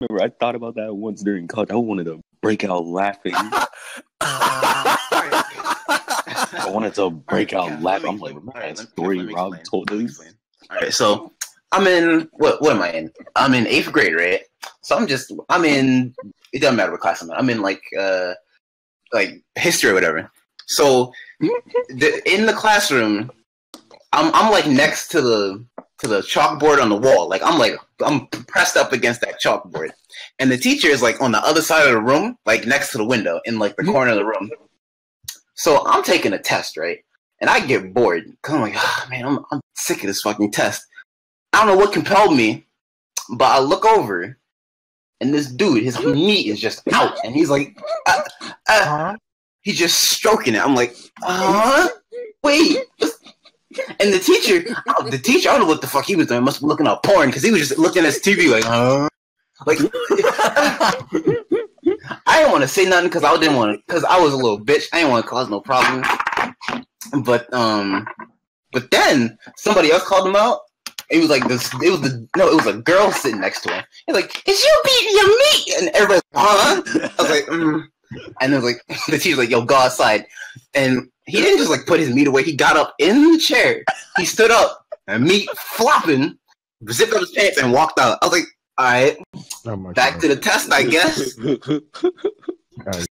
remember I thought about that once during college. I wanted to break out laughing. I wanted to break out yeah, laughing. let I'm like, all remember right, that let- story let me Rob explain. told me. All right, so I'm in what? What am I in? I'm in eighth grade, right? So I'm just I'm in. It doesn't matter what class I'm in. I'm in like uh like history or whatever. So the, in the classroom, I'm I'm like next to the to the chalkboard on the wall. Like I'm like I'm pressed up against that chalkboard, and the teacher is like on the other side of the room, like next to the window in like the corner of the room. So I'm taking a test, right? And I get bored. Cause I'm like, ah, man, I'm, I'm sick of this fucking test. I don't know what compelled me, but I look over, and this dude, his meat is just out, and he's like, uh, uh, he's just stroking it. I'm like? Wait. And the teacher, the teacher, I don't know what the fuck he was doing. Must be looking up porn because he was just looking at his TV like, huh? Like, I didn't want to say nothing because I didn't want because I was a little bitch. I didn't want to cause no problem. But um, but then somebody else called him out. It was like this. It was the no. It was a girl sitting next to him. He's like, "Is you beating your meat?" And everybody, huh? I was like, mm. And it was like the teacher's like, "Yo, go outside." And he didn't just like put his meat away. He got up in the chair. He stood up, and meat flopping, zipped up his pants, and walked out. I was like, "All right, Oh back God. to the test, I guess."